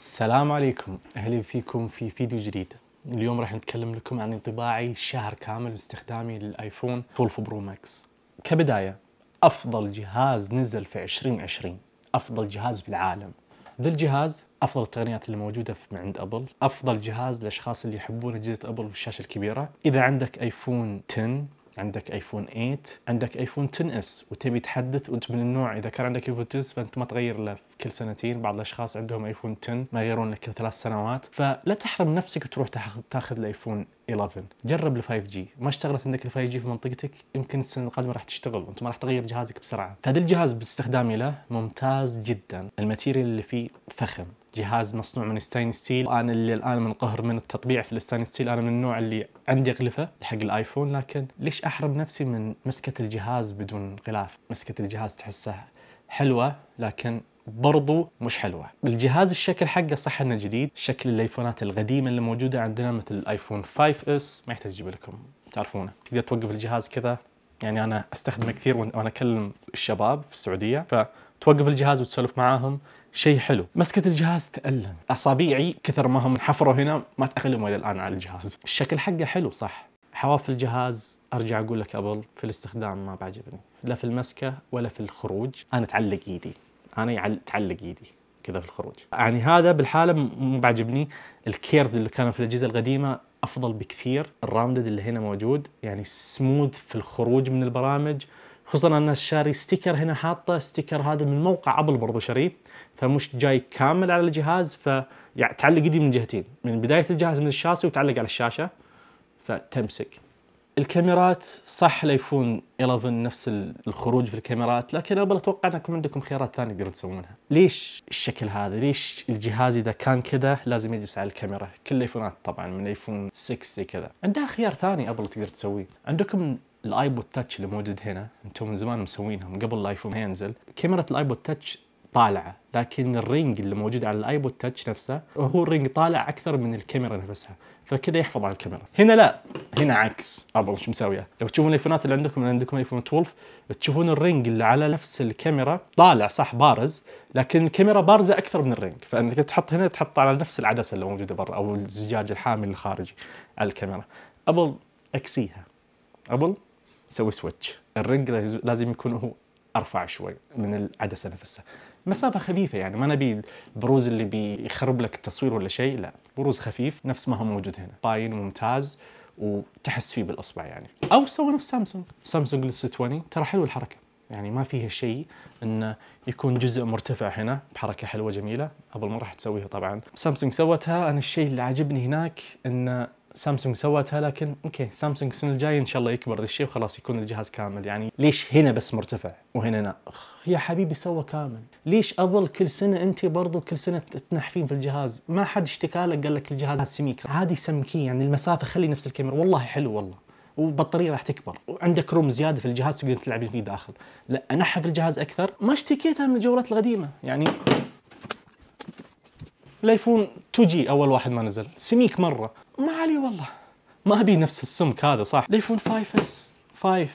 السلام عليكم. أهلا فيكم في فيديو جديد. اليوم راح نتكلم لكم عن انطباعي شهر كامل باستخدامي لل iPhone 12 Pro Max كبداية أفضل جهاز نزل في 2020 أفضل جهاز في العالم. ذا الجهاز أفضل التقنيات اللي موجودة من عند Apple. أفضل جهاز للأشخاص اللي يحبون أجهزة Apple بالشاشه الكبيرة. إذا عندك iPhone 10 عندك iPhone 8 عندك iPhone 10 S وتبي تحدث وانت من النوع إذا كان عندك iPhone 10 فأنت ما تغير له كل سنتين. بعض الأشخاص عندهم iPhone 10 ما يغيرون كل ثلاث سنوات. فلا تحرم نفسك تروح تاخذ ال iPhone 11 جرب ال 5G ما اشتغلت عندك ال 5G في منطقتك يمكن السنة القادمه راح تشتغل وانت ما راح تغير جهازك بسرعة. فهذا الجهاز باستخدامي له ممتاز جدا. ال material اللي فيه فخم. جهاز مصنوع من stainless steel أنا اللي الآن منقهر من التطبيع في ال stainless steel أنا من النوع اللي عندي غلفة حق ال iPhone لكن ليش أحرم نفسي من مسكة الجهاز بدون غلاف؟ مسكة الجهاز تحسه حلوة لكن برضو مش حلوة. الجهاز الشكل حقه صح إنه جديد. شكل ال iPhone ات القديمة اللي موجودة عندنا مثل ال iPhone 5 S ما يحتاج أجيب لكم. تعرفونه؟ تقدر توقف الجهاز كذا. يعني أنا أستخدمه كثير وأنا أكلم الشباب في السعودية. فتوقف الجهاز وتسولف معاهم. شيء حلو. مسكة الجهاز تألم. أصابيعي كثر ما هم حفروا هنا ما تأقلموا إلى الآن على الجهاز. الشكل حقه حلو صح. حواف الجهاز أرجع أقول لك أبل في الاستخدام ما بعجبني. لا في المسكة ولا في الخروج. أنا تعلق إيدي أنا يعل... تعلق إيدي كذا في الخروج. يعني هذا بالحالة مو بعجبني. ال curve اللي كان في الأجهزة القديمة أفضل بكثير. ال rounded اللي هنا موجود يعني سموث في الخروج من البرامج. خصوصا أنا شاري sticker هنا حاطه sticker هذا من موقع Apple برضو شريه فمش جاي كامل على الجهاز ف يعني تعلق ايدي من جهتين من بداية الجهاز من ال chassis وتعلق على الشاشة فتمسك الكاميرات صح ال iPhone 11 نفس الخروج في الكاميرات لكن Apple أتوقع أنكم عندكم خيارات ثانية تقدرون تسوونها. ليش الشكل هذا؟ ليش الجهاز إذا كان كذا لازم يجلس على الكاميرا؟ كل ال iPhone ات طبعا من iPhone 6 زي كذا. عندها خيار ثاني Apple تقدر تسويه. عندكم ال iPod Touch اللي موجود هنا أنتم من زمان مسوينها من قبل ال iPhone ينزل. كاميرا ال iPod Touch طالعة لكن ال ring اللي موجود على ال iPod Touch نفسه هو ال ring طالع أكثر من الكاميرا نفسها فكذا يحفظ على الكاميرا. هنا لا هنا عكس. Apple شو مسوية؟ لو تشوفون ال iPhone ات اللي عندكم اللي عندكم iPhone 12 تشوفون ال ring اللي على نفس الكاميرا طالع صح بارز لكن الكاميرا بارزة أكثر من ال ring. فانك تحط هنا تحط على نفس العدسة اللي موجودة برا أو الزجاج الحامل الخارجي على الكاميرا. Apple اعكسيها Apple؟ يسوي switch ال ring لازم يكون هو أرفع شوي من العدسة نفسها. مسافة خفيفة يعني ما نبي البروز اللي بيخرب لك التصوير ولا شيء لا. بروز خفيف نفس ما هو موجود هنا. باين وممتاز وتحس فيه بالإصبع يعني. أو سووا نفس Samsung. Samsung ال S20 ترى حلو الحركة. يعني ما فيها شيء إنه يكون جزء مرتفع هنا بحركة حلوة جميلة. Apple ما راح تسويها طبعا. سامسونج سوتها. أنا الشيء اللي عجبني هناك إنه سامسونج سوتها لكن okay Samsung السنة الجاية إن شاء الله يكبر الشيء وخلاص يكون الجهاز كامل. يعني ليش هنا بس مرتفع وهنا لا؟ يا حبيبي سوى كامل. ليش Apple كل سنة أنت برضو كل سنة تنحفين في الجهاز؟ ما حد اشتكى لك قال لك الجهاز سميك عادي سمكية يعني المسافة خلي نفس الكاميرا. والله حلو والله. والبطاريه راح تكبر. وعندك room زيادة في الجهاز تقدر تلعبين فيه داخل. لا أنحف الجهاز أكثر. ما اشتكيتها من الجوالات القديمة. يعني ال iPhone 2G أول واحد ما نزل. سميك مرة. ما علي والله. ما أبي نفس السمك هذا صح؟ ال iPhone 5 S 5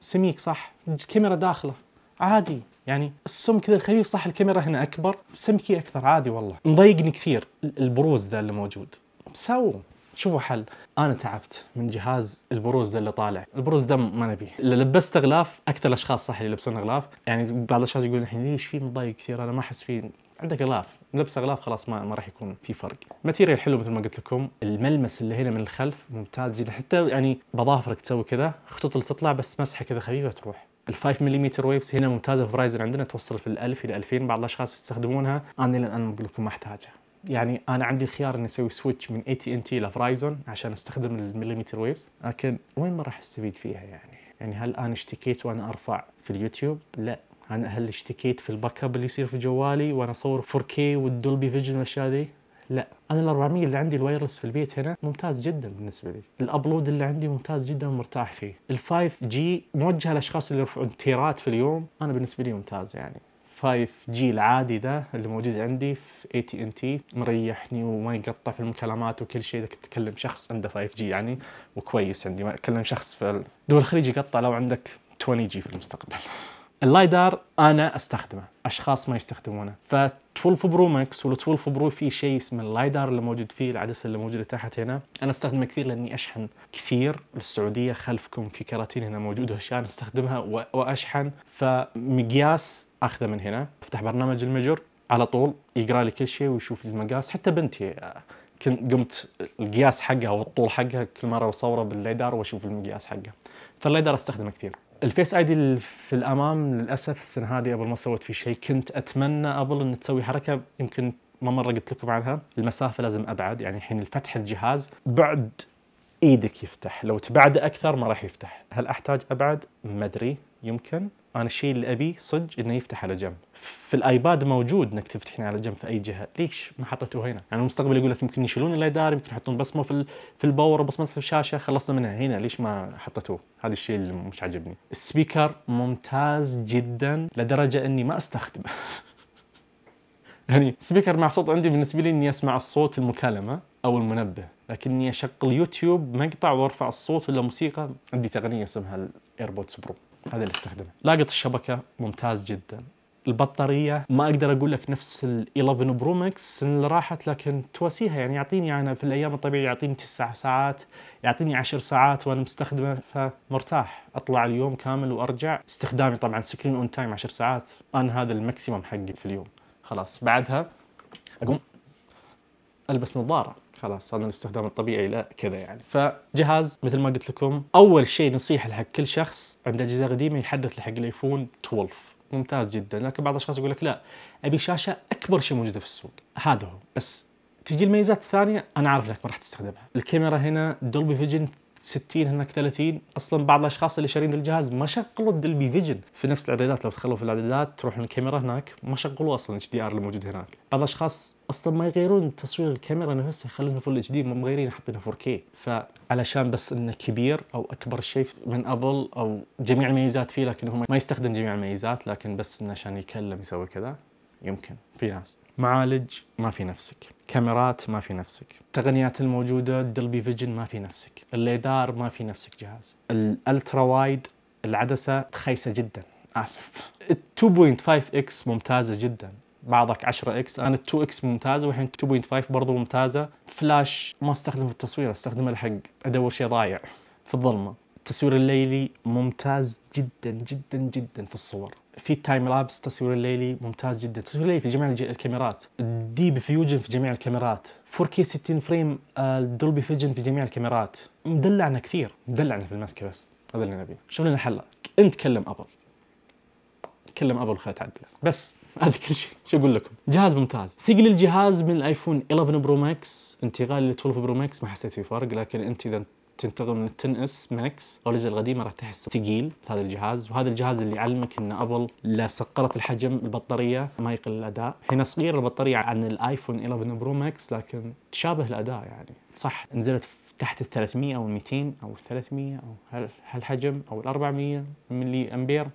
سميك صح؟ الكاميرا داخلة. عادي. يعني السمك كذا الخفيف صح؟ الكاميرا هنا أكبر. سمكي أكثر. عادي والله. مضايقني كثير البروز ذا اللي موجود. سووا. شوفوا حل. أنا تعبت من جهاز البروز ذا اللي طالع. البروز ده ما نبيه. اللي لبست غلاف أكثر الأشخاص صح؟ اللي يلبسون غلاف يعني بعض الأشخاص يقولون الحين ليش في مضايق كثير؟ أنا ما أحس فيه عندك غلاف لبس غلاف خلاص ما, ما راح يكون في فرق. material حلو مثل ما قلت لكم. الملمس اللي هنا من الخلف ممتاز جدا. حتى يعني بظافرك تسوي كذا الخطوط اللي تطلع بس مسحة كذا خفيفة تروح. ال 5 millimeter waves هنا ممتازة في Verizon عندنا توصل في ال 1000 إلى 2000 بعض الأشخاص يستخدمونها. أنا إلى الان أقول لكم ما أحتاجها. يعني أنا عندي الخيار إني أسوي switch من AT&T ل Verizon عشان أستخدم ال millimeter waves لكن وين ما راح أستفيد فيها يعني؟ يعني هل أنا اشتكيت وأنا أرفع في اليوتيوب؟ لا. أنا هل اشتكيت في ال backup اللي يصير في جوالي وأنا أصور 4K وال Dolby Vision والأشياء ذي لا أنا ال 400 اللي عندي ال wireless في البيت هنا ممتاز جدا بالنسبة لي. ال upload اللي عندي ممتاز جدا ومرتاح فيه. ال 5G موجه للاشخاص اللي يرفعون تيرات في اليوم أنا بالنسبة لي ممتاز يعني. 5G العادي ذا اللي موجود عندي في اي تي ان تي مريحني وما يقطع في المكالمات وكل شيء إذا تتكلم شخص عنده 5G يعني وكويس عندي. ما أتكلم شخص في دول الخليج يقطع لو عندك 20 G في المستقبل. ال LiDAR أنا أستخدمه أشخاص ما يستخدمونه. ف 12 Pro Max ولا 12 Pro في شيء اسمه ال LiDAR اللي موجود فيه العدسة اللي موجودة تحت هنا. أنا أستخدمه كثير لأني أشحن كثير. للسعوديه خلفكم في كراتين هنا موجوده اشياء أستخدمها وأشحن. فمقياس أخذه من هنا. أفتح برنامج ال Measure على طول يقرأ لي كل شيء ويشوف المقاس. حتى بنتي كنت قمت القياس حقها والطول حقها كل مرة بصوره بال LiDAR وأشوف المقياس حقه. فال LiDAR أستخدمه كثير. ال Face ID في الأمام للأسف السنة هذه Apple ما سوت فيه شيء كنت أتمنى Apple إن تسوي حركة يمكن ما مرة قلت لكم عنها المسافة لازم أبعد يعني الحين الفتح الجهاز بعد إيدك يفتح لو تبعده أكثر ما راح يفتح. هل أحتاج أبعد؟ ما أدري. يمكن. أنا الشيء اللي أبيه صدق إنه يفتح على جنب. في ال iPad موجود إنك تفتحين على جنب في أي جهة. ليش ما حطيته هنا؟ يعني المستقبل يقول لك يمكن يشيلون ال LiDAR يمكن يحطون بصمه في في ال power وبصمه في الشاشة. خلصنا منها. هنا ليش ما حطيتوه؟ هذا الشيء اللي مش عاجبني. ال speaker ممتاز جدا لدرجة إني ما أستخدمه. يعني speaker محطوط عندي بالنسبة لي إني أسمع الصوت المكالمة أو المنبه. لكني أشغل يوتيوب مقطع وأرفع الصوت ولا موسيقى. عندي تقنية اسمها ال AirPods Pro هذا اللي استخدمه. لاقط الشبكة ممتاز جدا. البطارية ما أقدر أقول لك نفس ال 11 Pro Max اللي راحت لكن تواسيها يعني يعطيني أنا في الأيام الطبيعية يعطيني 9 ساعات يعطيني 10 ساعات وأنا مستخدمة فمرتاح. أطلع اليوم كامل وأرجع. استخدامي طبعا screen on time 10 ساعات. أنا هذا ال maximum حقي في اليوم. خلاص بعدها أقوم ألبس نظارة. خلاص هذا الاستخدام الطبيعي لا كذا يعني. فجهاز مثل ما قلت لكم أول شيء نصيحة حق كل شخص عنده أجهزة قديمة يحدث حق ال iPhone 12 ممتاز جدا. لكن بعض الأشخاص يقول لك لا أبي شاشة أكبر شيء موجودة في السوق. هذا هو. بس تجي الميزات الثانية أنا عارف إنك ما راح تستخدمها. الكاميرا هنا Dolby Vision 60 هناك 30 أصلا بعض الأشخاص اللي شارين الجهاز ما شغلوا ال Dolby Vision في نفس الإعدادات لو تخلوا في الإعدادات تروح الكاميرا هناك ما شغلوا أصلا HDR اللي موجود هناك. بعض الأشخاص أصلا ما يغيرون تصوير الكاميرا نفسها يخلونها full HD مو مغيرين حاطينها 4K فعلشان بس إنه كبير أو أكبر شيء من Apple أو جميع الميزات فيه لكن هو ما يستخدم جميع الميزات لكن بس إنه عشان يكلم يسوي كذا يمكن. في ناس. معالج. ما في نفسك. كاميرات ما في نفسك. التقنيات الموجودة Dolby Vision ما في نفسك. ال LiDAR ما في نفسك جهاز. ال ultra wide العدسة خيسة جدا آسف. ال 2.5 x ممتازة جدا. بعضك 10 x أنا 2 x ممتازة والحين 2.5 برضو ممتازة. فلاش ما أستخدمه في التصوير أستخدمه لحق. أدور شيء ضايع في الظلمة. التصوير الليلي ممتاز جدا جدا جدا في الصور. في ال time lapse التصوير الليلي ممتاز جدا. التصوير الليلي في جميع الكاميرات. ال Deep Fusion في جميع الكاميرات. 4K 60 frame ال Dolby Vision في جميع الكاميرات. مدلعنا كثير. مدلعنا في المسكة بس. هذا اللي نبيه شوف لنا حل انت كلم Apple. كلم Apple خليها تعدله بس هذا كل شيء. شو أقول لكم؟ جهاز ممتاز. ثقل الجهاز من ال iPhone 11 Pro Max انتقال ل 12 Pro Max ما حسيت في فرق لكن انت إذا تنتقل من ال 10 S Max. أو الاجهزه القديمة راح تحس ثقيل هذا الجهاز وهذا الجهاز اللي يعلمك إن Apple لا صغرت الحجم البطارية ما يقل الأداء. هنا صغير البطارية عن ال iPhone 11 Pro Max لكن تشابه الأداء يعني. صح نزلت تحت ال 300 أو ال 200 أو ال 300 أو هالحجم أو ال 400 ملي أمبير.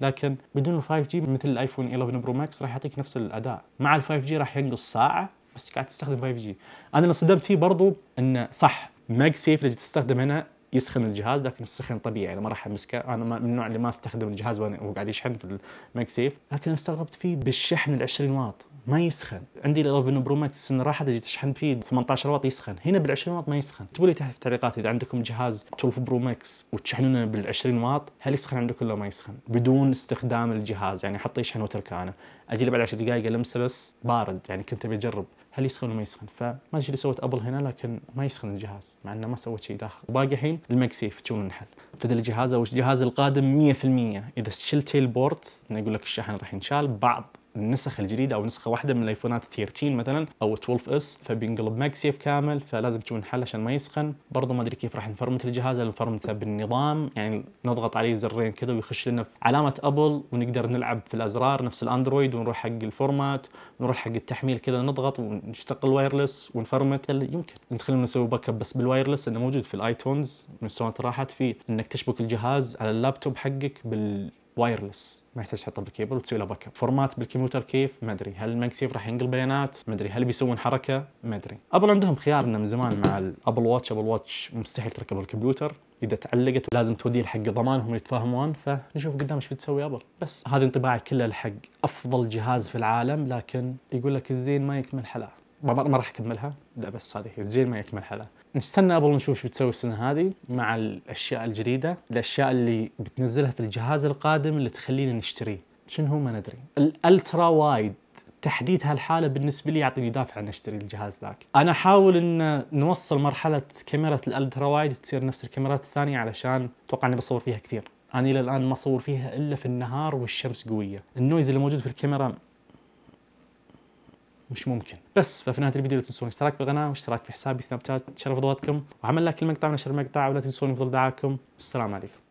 لكن بدون ال 5 G مثل ال iPhone 11 Pro Max راح يعطيك نفس الأداء. مع ال 5 G راح ينقص ساعة بس قاعد تستخدم 5 G أنا اللي صدمت فيه برضو إنه صح. MagSafe اللي تستخدم هنا يسخن الجهاز لكن السخن طبيعي أنا ما راح امسكه أنا من النوع اللي ما أستخدم الجهاز وأنا قاعد يشحن في ال MagSafe. لكن استغربت فيه بالشحن ال 20 واط. ما يسخن. عندي ال 11 Pro Max انه راح أجي تشحن فيه. 18 واط يسخن. هنا بال 20 واط ما يسخن. اكتبوا لي تحت في التعليقات إذا عندكم جهاز 12 Pro Max وتشحنونه بال 20 واط هل يسخن عندكم ولا ما يسخن؟ بدون استخدام الجهاز. يعني حطه يشحن وتركه أنا أجي بعد 10 دقائق المسه بس بارد. يعني كنت أبي أجرب. هل يسخن ولا ما يسخن؟ فما أدري اللي سوت Apple هنا لكن ما يسخن الجهاز مع إنه ما سوت شيء داخل. وباقي الحين ال MagSafe تشوفون الحل فذا الجهاز أو الجهاز القادم 100% إذا شلت ال port يقول لك الشحن راح ينشال. بعض النسخ الجديدة أو نسخة واحدة من ال iPhone ات 13 مثلا أو 12 S فبينقلب MagSafe كامل فلازم تشوفون حل عشان ما يسخن. برضو ما أدري كيف راح نفرمت الجهاز نفرمته بالنظام يعني نضغط عليه زرين كذا ويخش لنا علامة Apple ونقدر نلعب في الأزرار نفس ال Android ونروح حق ال format ونروح حق التحميل كذا نضغط ونشتغل wireless ونفرمت. يمكن. ندخل نسوي backup بس بال wireless انه موجود في ال iTunes من السنوات راحت في إنك تشبك الجهاز على اللابتوب حقك بال wireless ما يحتاج تحطه بالكيبل وتسوي له backup format بالكمبيوتر كيف؟ ما أدري. هل ال MagSafe راح ينقل بيانات؟ ما أدري. هل بيسوون حركة؟ ما أدري. Apple عندهم خيار إنه من زمان مع ال Apple Watch Apple Watch مستحيل تركب الكمبيوتر إذا تعلقت لازم توديه حق ضمانهم يتفاهمون. فنشوف قدام إيش بتسوي Apple. بس هذا انطباعي كله لحق أفضل جهاز في العالم لكن يقول لك الزين ما يكمل حلا ما راح أكملها. لا بس هذه الزين ما يكمل حلا نستنى ابل نشوف إيش بتسوي السنة هذه مع الأشياء الجديدة الأشياء اللي بتنزلها في الجهاز القادم اللي تخلينا نشتريه. شنو هو ما ندري. الألترا وايد. تحديد هالحالة بالنسبة لي يعطيني دافع ان أشتري الجهاز ذاك. أنا أحاول إن نوصل مرحلة كاميرا الألترا وايد تصير نفس الكاميرات الثانية علشان أتوقع إني بصور فيها كثير. أنا إلى الآن ما أصور فيها إلا في النهار والشمس قوية. النويز اللي موجود في الكاميرا مش ممكن. بس ففي نهاية الفيديو لا تنسون الاشتراك بالقناه واشتراك في حسابي سناب شات تشرف ضغطكم وعمل لك المقطع ونشر المقطع ولا تنسون فضل دعاكم. والسلام عليكم.